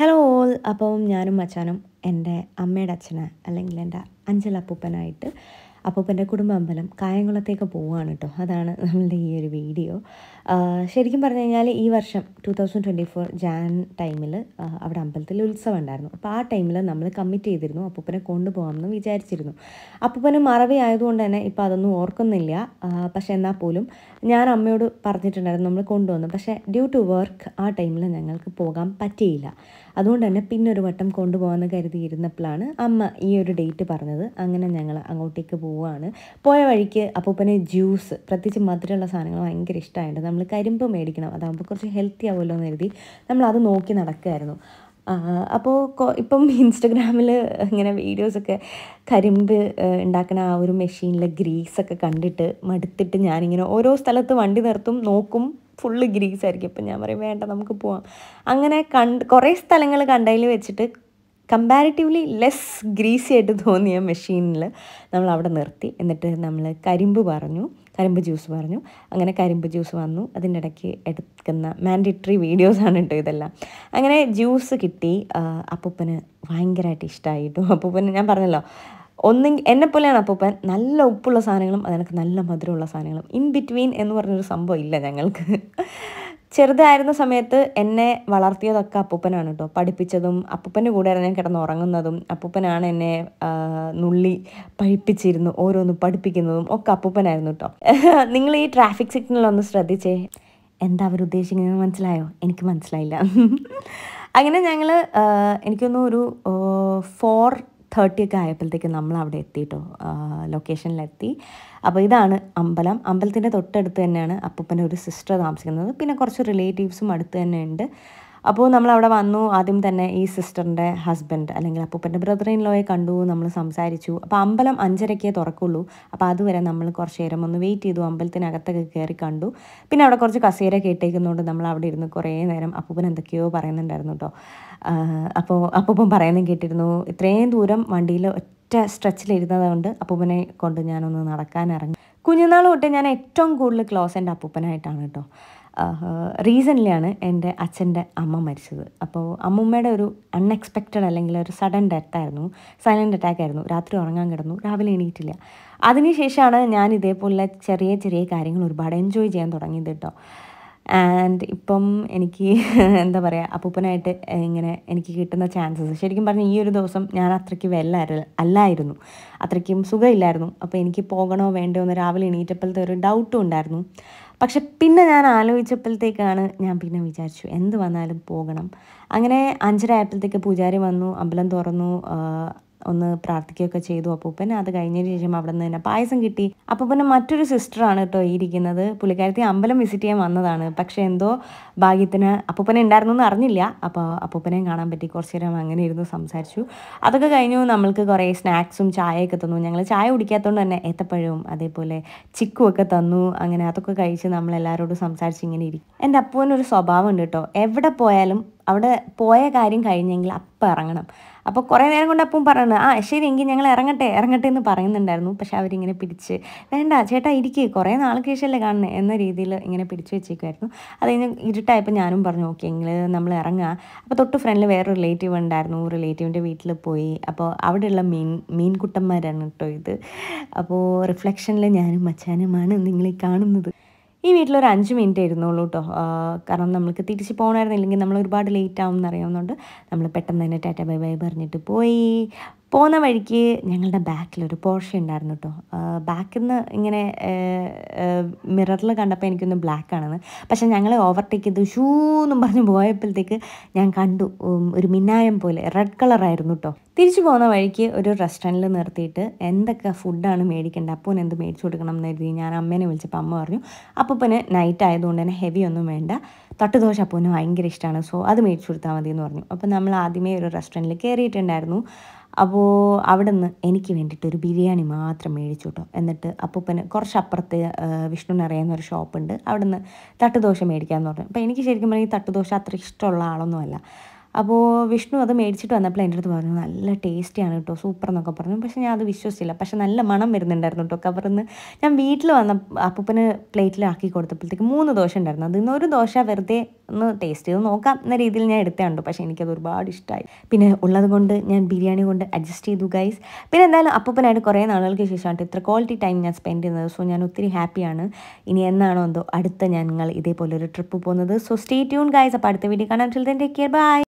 Hello all അപ്പം ഞാനും അച്ഛനും എന്റെ അമ്മയുടെ അച്ഛന് അല്ലെങ്കിൽ എന്റെ അഞ്ചൽ അപ്പൂപ്പനായിട്ട് അപ്പൂപ്പന്റെ കുടുംബ അമ്പലം കായംകുളത്തേക്ക് പോവുകയാണ് കേട്ടോ. അതാണ് നമ്മളുടെ ഈ ഒരു വീഡിയോ. ശരിക്കും പറഞ്ഞു കഴിഞ്ഞാൽ ഈ വർഷം ടു തൗസൻഡ് ട്വന്റി ഫോർ ജാൻ ടൈമിൽ അവിടെ അമ്പലത്തിൽ ഉത്സവം ഉണ്ടായിരുന്നു. അപ്പോൾ ആ ടൈമിൽ നമ്മൾ കമ്മിറ്റ് ചെയ്തിരുന്നു അപ്പൂപ്പനെ കൊണ്ടുപോകാമെന്ന് വിചാരിച്ചിരുന്നു. അപ്പൂപ്പന് മറവി ആയതുകൊണ്ട് തന്നെ ഇപ്പോൾ അതൊന്നും ഓർക്കുന്നില്ല. പക്ഷേ എന്നാൽ പോലും ഞാൻ അമ്മയോട് പറഞ്ഞിട്ടുണ്ടായിരുന്നു നമ്മൾ കൊണ്ടുവന്നു. പക്ഷേ ഡ്യൂ ടു വർക്ക് ആ ടൈമിൽ ഞങ്ങൾക്ക് പോകാൻ പറ്റിയില്ല. അതുകൊണ്ട് തന്നെ പിന്നൊരു വട്ടം കൊണ്ടുപോകാമെന്ന് കരുതിയിരുന്നപ്പോഴാണ് അമ്മ ഈ ഒരു ഡേറ്റ് പറഞ്ഞത്. അങ്ങനെ ഞങ്ങൾ അങ്ങോട്ടേക്ക് പോവുകയാണ് പോയ വഴിക്ക് അപ്പൂപ്പന് ജ്യൂസ് പ്രത്യേകിച്ച് മധുരമുള്ള സാധനങ്ങൾ ഭയങ്കര ഇഷ്ടമായിട്ട് നമ്മൾ കരിമ്പ് മേടിക്കണം. അതാകുമ്പോൾ കുറച്ച് ഹെൽത്തി ആവുമല്ലോ എന്ന് കരുതി നമ്മളത് നോക്കി നടക്കുമായിരുന്നു അപ്പോൾ ഇപ്പം ഇൻസ്റ്റഗ്രാമിൽ ഇങ്ങനെ വീഡിയോസൊക്കെ കരിമ്പ് ഉണ്ടാക്കുന്ന ആ ഒരു മെഷീനിലെ ഗ്രീസൊക്കെ കണ്ടിട്ട് മടുത്തിട്ട് ഞാനിങ്ങനെ ഓരോ സ്ഥലത്ത് വണ്ടി നിർത്തും നോക്കും ഫുള്ള് ഗ്രീസ് ആയിരിക്കും ഇപ്പം ഞാൻ പറയും വേണ്ട നമുക്ക് പോവാം. അങ്ങനെ കണ്ട് കുറേ സ്ഥലങ്ങൾ കണ്ടതിൽ വെച്ചിട്ട് കമ്പാരിറ്റീവ്ലി ലെസ് ഗ്രീസി ആയിട്ട് തോന്നിയ മെഷീനിൽ നമ്മൾ അവിടെ നിർത്തി. എന്നിട്ട് നമ്മൾ കരിമ്പ് പറഞ്ഞു കരിമ്പ് ജ്യൂസ് പറഞ്ഞു. അങ്ങനെ കരിമ്പ് ജ്യൂസ് വന്നു. അതിന്റെ ഇടയ്ക്ക് എടുക്കുന്ന മാൻഡേറ്ററി വീഡിയോസാണ് കേട്ടോ ഇതെല്ലാം. അങ്ങനെ ജ്യൂസ് കിട്ടി. അപ്പൂപ്പന് ഭയങ്കരമായിട്ട് ഇഷ്ടമായിട്ടു അപ്പൂപ്പന് ഞാൻ പറഞ്ഞല്ലോ ഒന്നെങ്കിൽ എന്നെപ്പോലെയാണ് അപ്പൂപ്പൻ. നല്ല ഉപ്പുള്ള സാധനങ്ങളും അതിനൊക്കെ നല്ല മധുരമുള്ള സാധനങ്ങളും. ഇൻ ബിറ്റ്വീൻ എന്ന് പറഞ്ഞൊരു സംഭവം ഇല്ല ഞങ്ങൾക്ക്. ചെറുതായിരുന്ന സമയത്ത് എന്നെ വളർത്തിയതൊക്കെ അപ്പൂപ്പനാണ് കേട്ടോ പഠിപ്പിച്ചതും അപ്പൂപ്പന്റെ കൂടെയാണ് ഞാൻ കിടന്നുറങ്ങുന്നതും അപ്പൂപ്പനാണ് എന്നെ നുള്ളി പഴിപ്പിച്ചിരുന്നു ഓരോന്ന് പഠിപ്പിക്കുന്നതും ഒക്കെ അപ്പൂപ്പനായിരുന്നു കേട്ടോ നിങ്ങൾ ഈ ട്രാഫിക് സിഗ്നൽ ഒന്ന് ശ്രദ്ധിച്ചേ. എന്താ അവർ ഉദ്ദേശിക്കുന്നത് മനസ്സിലായോ? എനിക്ക് മനസ്സിലായില്ല. അങ്ങനെ ഞങ്ങൾ എനിക്കൊന്നും ഒരു ഫോർ തേർട്ടി ഒക്കെ ആയപ്പോഴത്തേക്ക് നമ്മൾ അവിടെ എത്തിയിട്ടോ ലൊക്കേഷനിലെത്തി അപ്പോൾ ഇതാണ് അമ്പലം. അമ്പലത്തിന്റെ തൊട്ടടുത്ത് തന്നെയാണ് അപ്പൂപ്പന്റെ ഒരു സിസ്റ്റർ താമസിക്കുന്നത്. പിന്നെ കുറച്ച് റിലേറ്റീവ്സും അടുത്ത് തന്നെ ഉണ്ട്. അപ്പോൾ നമ്മൾ അവിടെ വന്നു. ആദ്യം തന്നെ ഈ സിസ്റ്ററിന്റെ ഹസ്ബൻഡ് അല്ലെങ്കിൽ അപ്പൂപ്പന്റെ ബ്രദർ ഇൻ ലോയെ കണ്ടു നമ്മൾ സംസാരിച്ചു. അപ്പോൾ അമ്പലം അഞ്ചരയ്ക്കേ തുറക്കുള്ളൂ. അപ്പോൾ അതുവരെ നമ്മൾ കുറച്ച് നേരം ഒന്ന് വെയിറ്റ് ചെയ്തു. അമ്പലത്തിനകത്തൊക്കെ കയറി കണ്ടു. പിന്നെ അവിടെ കുറച്ച് കസേര കേട്ടേക്കുന്നതുകൊണ്ട് നമ്മൾ അവിടെ ഇരുന്ന് കുറേ നേരം അപ്പൂപ്പൻ എന്തൊക്കെയോ പറയുന്നുണ്ടായിരുന്നു കേട്ടോ. അപ്പോൾ അപ്പൂപ്പൻ പറയുന്നത് കേട്ടിരുന്നു ഇത്രയും ദൂരം വണ്ടിയിൽ ഒറ്റ സ്ട്രെച്ചിലിരുന്നത് കൊണ്ട് അപ്പൂപ്പനെ കൊണ്ട് ഞാനൊന്ന് നടക്കാൻ ഇറങ്ങി കുഞ്ഞുനാൾ തൊട്ട് ഞാൻ ഏറ്റവും കൂടുതൽ ക്ലോസ് എന്റെ അപ്പൂപ്പനായിട്ടാണ് കേട്ടോ. റീസൺലിയാണ് എന്റെ അച്ഛന്റെ അമ്മ മരിച്ചത്. അപ്പോൾ അമ്മൂമ്മയുടെ ഒരു അൺഎക്സ്പെക്റ്റഡ് അല്ലെങ്കിൽ ഒരു സഡൻ ഡെത്ത് ആയിരുന്നു. സൈലന്റ് അറ്റാക്ക് ആയിരുന്നു. രാത്രി ഉറങ്ങാൻ കിടന്നു. രാവിലെ എണീറ്റില്ല. അതിനുശേഷമാണ് ഞാൻ ഇതേപോലെ ചെറിയ ചെറിയ കാര്യങ്ങൾ ഒരുപാട് എൻജോയ് ചെയ്യാൻ തുടങ്ങിയത് കേട്ടോ. ആൻഡ് ഇപ്പം എനിക്ക് എന്താ പറയുക അപ്പൂപ്പനായിട്ട് ഇങ്ങനെ എനിക്ക് കിട്ടുന്ന ചാൻസസ് ശരിക്കും പറഞ്ഞാൽ ഈ ഒരു ദിവസം ഞാൻ അത്രയ്ക്ക് വെല്ല അല്ലായിരുന്നു. അത്രയ്ക്കും സുഖമില്ലായിരുന്നു. അപ്പോൾ എനിക്ക് പോകണോ വേണ്ടോ എന്ന് രാവിലെ എണീറ്റപ്പോഴത്തെ ഒരു ഡൗട്ടും ഉണ്ടായിരുന്നു. പക്ഷെ പിന്നെ ഞാൻ ആലോചിച്ചപ്പോഴത്തേക്കാണ് ഞാൻ പിന്നെ വിചാരിച്ചു എന്ത് വന്നാലും പോകണം. അങ്ങനെ അഞ്ചര ആയപ്പോഴത്തേക്ക് പൂജാരി വന്നു അമ്പലം തുറന്നു ഒന്ന് പ്രാർത്ഥിക്കുകയൊക്കെ ചെയ്തു അപ്പൂപ്പൻ. അത് കഴിഞ്ഞതിന് ശേഷം അവിടെ നിന്ന് തന്നെ പായസം കിട്ടി. അപ്പൂപ്പന്റെ മറ്റൊരു സിസ്റ്ററാണ് കേട്ടോ ഈ ഇരിക്കുന്നത്. പുള്ളിക്കാരത്തി അമ്പലം വിസിറ്റ് ചെയ്യാൻ വന്നതാണ്. പക്ഷേ എന്തോ ഭാഗ്യത്തിന് അപ്പൂപ്പനെ ഉണ്ടായിരുന്നു എന്ന് അറിഞ്ഞില്ല. അപ്പോൾ അപ്പൂപ്പനെയും കാണാൻ പറ്റി. കുറച്ച് നേരം അങ്ങനെ ഇരുന്ന് സംസാരിച്ചു. അതൊക്കെ കഴിഞ്ഞു. നമ്മൾക്ക് കുറേ സ്നാക്സും ചായയൊക്കെ തന്നു. ഞങ്ങൾ ചായ കുടിക്കാത്തതുകൊണ്ട് തന്നെ ഏത്തപ്പഴവും അതേപോലെ ചിക്കും ഒക്കെ തന്നു. അങ്ങനെ അതൊക്കെ കഴിച്ച് നമ്മൾ എല്ലാവരോടും സംസാരിച്ച് ഇങ്ങനെ ഇരിക്കും. എന്റെ അപ്പൂവിനൊരു സ്വഭാവം ഉണ്ട് കേട്ടോ. എവിടെ പോയാലും അവിടെ പോയ കാര്യം കഴിഞ്ഞെങ്കിൽ അപ്പം ഇറങ്ങണം. അപ്പോൾ കുറേ നേരം കൊണ്ട് അപ്പം പറയണത് ആ ശരി എങ്കിൽ ഞങ്ങൾ ഇറങ്ങട്ടെ ഇറങ്ങട്ടെ എന്ന് പറയുന്നുണ്ടായിരുന്നു. പക്ഷെ അവരിങ്ങനെ പിടിച്ച് വേണ്ട ചേട്ടാ ഇരിക്കുക കുറേ നാൾക്ക് ശേഷമല്ലേ കാണുന്നത് എന്ന രീതിയിൽ ഇങ്ങനെ പിടിച്ചു വെച്ചേക്കുമായിരുന്നു അത് കഴിഞ്ഞ് ഇരുട്ടായപ്പോൾ ഞാനും പറഞ്ഞു ഓക്കെ എങ്കിൽ നമ്മൾ ഇറങ്ങുക. അപ്പോൾ തൊട്ട് ഫ്രണ്ടിൽ വേറെ റിലേറ്റീവ് ഉണ്ടായിരുന്നു. റിലേറ്റീവിന്റെ വീട്ടിൽ പോയി. അപ്പോൾ അവിടെയുള്ള മീൻ മീൻകുട്ടന്മാരാണ് കേട്ടോ ഇത്. അപ്പോൾ റിഫ്ലക്ഷനിൽ ഞാനും മച്ചാനുമാണ് നിങ്ങളീ കാണുന്നത്. ഈ വീട്ടിലൊരു അഞ്ച് മിനിറ്റ് ഇരുന്നുള്ളൂ കേട്ടോ കാരണം നമ്മൾക്ക് തിരിച്ച് പോകണമായിരുന്നില്ലെങ്കിൽ നമ്മൾ ഒരുപാട് ലേറ്റ് ആവും എന്നറിയാവുന്നതുകൊണ്ട് നമ്മൾ പെട്ടെന്ന് തന്നെ ടാറ്റ ബൈ ബൈ പറഞ്ഞിട്ട് പോയി. പോകുന്ന വഴിക്ക് ഞങ്ങളുടെ ബാക്കിലൊരു പോർഷ ഉണ്ടായിരുന്നു കേട്ടോ ബാക്കിൽ നിന്ന് ഇങ്ങനെ മിററിൽ കണ്ടപ്പോൾ എനിക്കൊന്ന് ബ്ലാക്ക് ആണെന്ന്. പക്ഷെ ഞങ്ങളെ ഓവർടേക്ക് ചെയ്ത് ഷൂ എന്നും പറഞ്ഞ് പോയപ്പോഴത്തേക്ക് ഞാൻ കണ്ടു ഒരു മിന്നായം പോലെ റെഡ് കളറായിരുന്നു കേട്ടോ തിരിച്ചു പോകുന്ന വഴിക്ക് ഒരു റെസ്റ്റോറന്റിൽ നിർത്തിയിട്ട് എന്തൊക്കെ ഫുഡാണ് മേടിക്കേണ്ടത് അപ്പൂന് എന്ത് മേടിച്ചു കൊടുക്കണം എന്ന് കരുതി ഞാൻ അമ്മേനെ വിളിച്ചപ്പോൾ അമ്മ പറഞ്ഞു അപ്പൂപ്പന് നൈറ്റ് ആയതുകൊണ്ട് തന്നെ ഹെവി ഒന്നും വേണ്ട. തട്ടുദോശ അപ്പൂന് ഭയങ്കര ഇഷ്ടമാണ് സോ അത് മേടിച്ചു കൊടുത്താൽ മതി എന്ന് പറഞ്ഞു. അപ്പോൾ നമ്മൾ ആദ്യമേ ഒരു റെസ്റ്റോറന്റിൽ കയറിയിട്ടുണ്ടായിരുന്നു അപ്പോൾ അവിടെ നിന്ന് എനിക്ക് വേണ്ടിയിട്ട് ഒരു ബിരിയാണി മാത്രം മേടിച്ചു കേട്ടോ. എന്നിട്ട് അപ്പൂപ്പന് കുറച്ച് അപ്പുറത്ത് ആ, വിഷ്ണുവിന് അറിയാവുന്ന ഒരു ഷോപ്പുണ്ട്. അവിടെ നിന്ന് തട്ടുദോശ മേടിക്കാമെന്ന് പറഞ്ഞു. അപ്പോൾ എനിക്ക് ശരിക്കും പറഞ്ഞാൽ ഈ തട്ടുദോശ അത്ര ഇഷ്ടമുള്ള ആളൊന്നുമല്ല. അപ്പോൾ വിഷ്ണു അത് മേടിച്ചിട്ട് വന്നപ്പോൾ എന്റെ അടുത്ത് പറഞ്ഞു നല്ല ടേസ്റ്റിയാണ് കേട്ടോ സൂപ്പർ എന്നൊക്കെ പറഞ്ഞു. പക്ഷേ ഞാൻ അത് വിശ്വസിച്ചില്ല. പക്ഷെ നല്ല മണം വരുന്നുണ്ടായിരുന്നു കേട്ടോ കവറിന്ന്. ഞാൻ വീട്ടിൽ വന്ന അപ്പൂപ്പന് പ്ലേറ്റിലാക്കി കൊടുത്തപ്പോഴത്തേക്ക് മൂന്ന് ദോശ ഉണ്ടായിരുന്നു. അതിൽ നിന്ന് ഒരു ദോശ വെറുതെ ഒന്ന് ടേസ്റ്റ് ചെയ്ത് നോക്കാം എന്ന രീതിയിൽ ഞാൻ എടുത്തതാണ് പക്ഷേ എനിക്കത് ഒരുപാട് ഇഷ്ടമായി പിന്നെ ഉള്ളത് കൊണ്ട് ഞാൻ ബിരിയാണി കൊണ്ട് അഡ്ജസ്റ്റ് ചെയ്തു ഗൈസ് പിന്നെ എന്തായാലും അപ്പൂപ്പനായിട്ട് കുറേ നാളുകൾക്ക് ശേഷമാണ് ഇത്ര ക്വാളിറ്റി ടൈം ഞാൻ സ്പെൻഡ് ചെയ്യുന്നത്. സോ ഞാൻ ഒത്തിരി ഹാപ്പിയാണ് ഇനി എന്നാണോ എന്തോ അടുത്ത ഞങ്ങൾ ഇതേപോലെ ഒരു ട്രിപ്പ് പോകുന്നത് സോ സ്റ്റേ ട്യൂൺ ഗൈസ് അപ്പോൾ അടുത്ത വീഡിയോ കാണാൻ ടേക്ക് കെയർ ബൈ